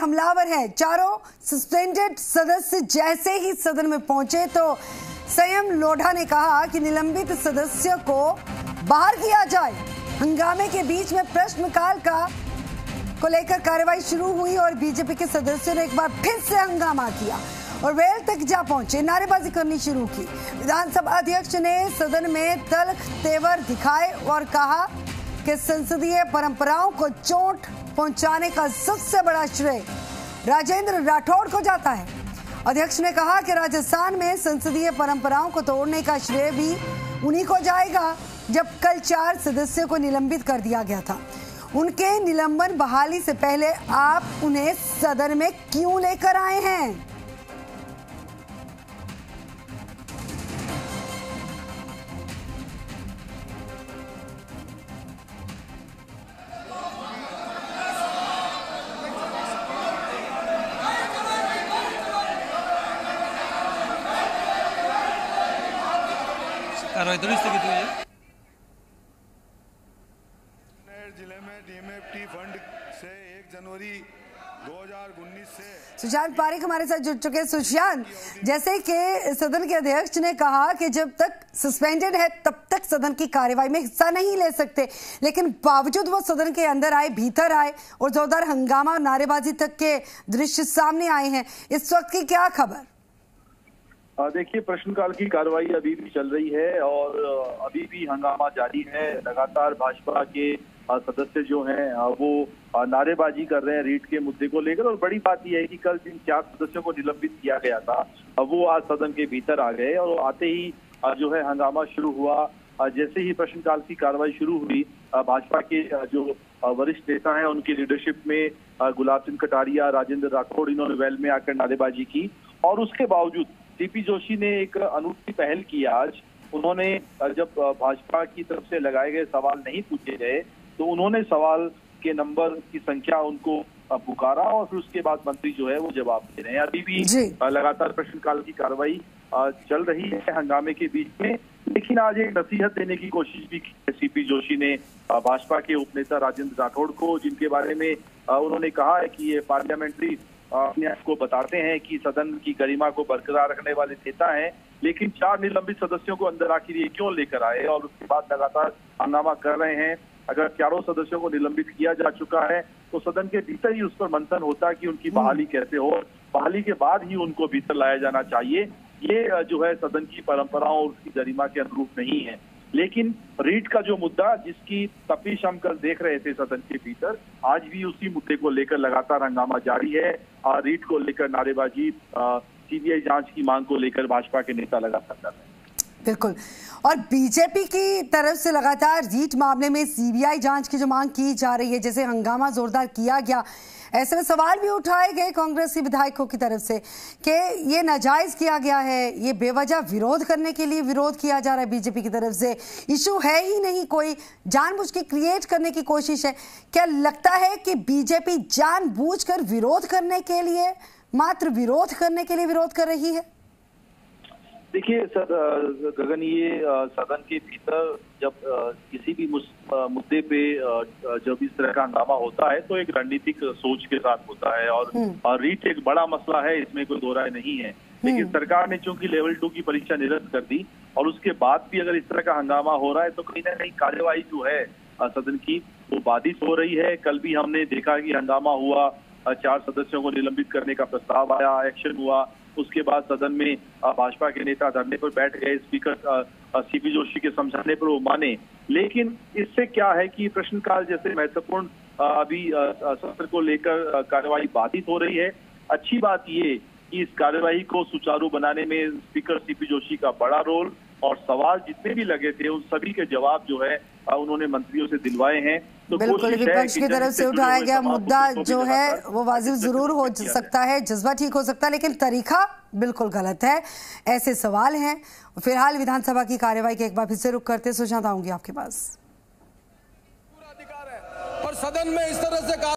हमलावर हैं। चारों सस्पेंडेड सदस्य जैसे ही सदन में पहुँचे तो संयम लोढ़ा ने कहा कि निलंबित सदस्य को बाहर किया जाए। हंगामे के बीच में प्रश्नकाल का को लेकर कार्रवाई शुरू हुई और बीजेपी के सदस्यों ने एक बार फिर से हंगामा किया और वेल तक जा पहुँचे। नारेबाजी करनी शुरू की। विधानसभा अध्यक्ष ने सदन में तल्ख तेवर दिखाए और कहा कि संसदीय परंपराओं को चोट पहुँचाने का सबसे बड़ा श्रेय राजेंद्र राठौड़ को जाता है। अध्यक्ष ने कहा कि राजस्थान में संसदीय परंपराओं को तोड़ने का श्रेय भी उन्हीं को जाएगा, जब कल चार सदस्यों को निलंबित कर दिया गया था। उनके निलंबन बहाली से पहले आप उन्हें सदन में क्यों लेकर आए हैं? है ज़िले में डीएमएफटी फंड से 1 जनवरी 2019 से सुशांत पारिक हमारे साथ जुड़ चुके हैं। सुशांत जैसे कि सदन के अध्यक्ष ने कहा कि जब तक सस्पेंडेड है तब तक सदन की कार्यवाही में हिस्सा नहीं ले सकते। लेकिन बावजूद वो सदन के अंदर आए भीतर आए और जोरदार हंगामा और नारेबाजी तक के दृश्य सामने आए हैं। इस वक्त की क्या खबर? देखिए, प्रश्नकाल की कार्रवाई अभी भी चल रही है और अभी भी हंगामा जारी है। लगातार भाजपा के सदस्य जो हैं वो नारेबाजी कर रहे हैं रीट के मुद्दे को लेकर और बड़ी बात यह है कि कल जिन चार सदस्यों को निलंबित किया गया था वो आज सदन के भीतर आ गए और आते ही जो है हंगामा शुरू हुआ। जैसे ही प्रश्नकाल की कार्रवाई शुरू हुई भाजपा के जो वरिष्ठ नेता हैं, उनकी लीडरशिप में गुलाब चंद कटारिया, राजेंद्र राठौड़, इन्होंने वेल में आकर नारेबाजी की और उसके बावजूद सीपी जोशी ने एक अनूठी पहल की आज। उन्होंने जब भाजपा की तरफ़ से लगाए गए सवाल नहीं पूछे गए तो उन्होंने सवाल के नंबर की संख्या उनको पुकारा और फिर उसके बाद मंत्री जो है वो जवाब दे रहे हैं। अभी भी लगातार प्रश्नकाल की कार्रवाई चल रही है हंगामे के बीच में। लेकिन आज एक नसीहत देने की कोशिश भी की है सीपी जोशी ने भाजपा के उपनेता राजेंद्र राठौड़ को जिनके बारे में उन्होंने कहा है कि ये पार्लियामेंट्री अपने आप को बताते हैं कि सदन की गरिमा को बरकरार रखने वाले नेता हैं लेकिन चार निलंबित सदस्यों को अंदर आखिर ये क्यों लेकर आए और उसके बाद लगातार हंगामा कर रहे हैं? अगर चारों सदस्यों को निलंबित किया जा चुका है तो सदन के भीतर ही उस पर मंथन होता कि उनकी बहाली कैसे हो बहाली के बाद ही उनको भीतर लाया जाना चाहिए। ये जो है सदन की परंपराओं और उसकी गरिमा के अनुरूप नहीं है। लेकिन रीट का जो मुद्दा जिसकी तपिश हम कल देख रहे थे सदन के भीतर, आज भी उसी मुद्दे को लेकर लगातार हंगामा जारी है। और रीट को लेकर नारेबाजी सीबीआई जाँच की मांग को लेकर भाजपा के नेता लगातार कर रहे हैं। बिल्कुल। और बीजेपी की तरफ़ से लगातार रीट मामले में सीबीआई जाँच की जो मांग की जा रही है, जैसे हंगामा जोरदार किया गया ऐसे में सवाल भी उठाए गए कांग्रेसी विधायकों की तरफ़ से कि ये नाजायज किया गया है, ये बेवजह विरोध करने के लिए विरोध किया जा रहा है बीजेपी की तरफ़ से। इशू है ही नहीं, कोई जानबूझ के क्रिएट करने की कोशिश है। क्या लगता है कि बीजेपी जानबूझकर विरोध करने के लिए, मात्र विरोध करने के लिए विरोध कर रही है? देखिए सर गगन ये सदन के भीतर जब किसी भी मुद्दे पे जब इस तरह का हंगामा होता है तो एक रणनीतिक सोच के साथ होता है और, और रीट एक बड़ा मसला है इसमें कोई दो राय नहीं है। लेकिन सरकार ने चूँकि लेवल टू की परीक्षा निरस्त कर दी और उसके बाद भी अगर इस तरह का हंगामा हो रहा है तो कहीं ना कहीं कार्यवाही जो है सदन की वो बाधित हो रही है। कल भी हमने देखा कि हंगामा हुआ चार सदस्यों को निलंबित करने का प्रस्ताव आया एक्शन हुआ उसके बाद सदन में भाजपा के नेता धरने पर बैठ गए, स्पीकर सीपी जोशी के समझाने पर वो माने। लेकिन इससे क्या है कि प्रश्नकाल जैसे महत्वपूर्ण अभी सत्र को लेकर कार्यवाही बाधित हो रही है। अच्छी बात ये कि इस कार्यवाही को सुचारू बनाने में स्पीकर सीपी जोशी का बड़ा रोल और सवाल जितने भी लगे थे, उन सभी के जवाब जो है उन्होंने मंत्रियों से दिलवाए हैं। तो बिल्कुल विपक्ष की तरफ़ से उठाया गया मुद्दा जो है वो वाजिब ज़रूर हो सकता है जज्बा ठीक हो सकता है लेकिन तरीका बिल्कुल गलत है ऐसे सवाल हैं। फ़िलहाल विधानसभा की कार्यवाही के एक बार फिर से रुक करते सुझाता आऊँगी आपके पास। अधिकार है और सदन में इस तरह से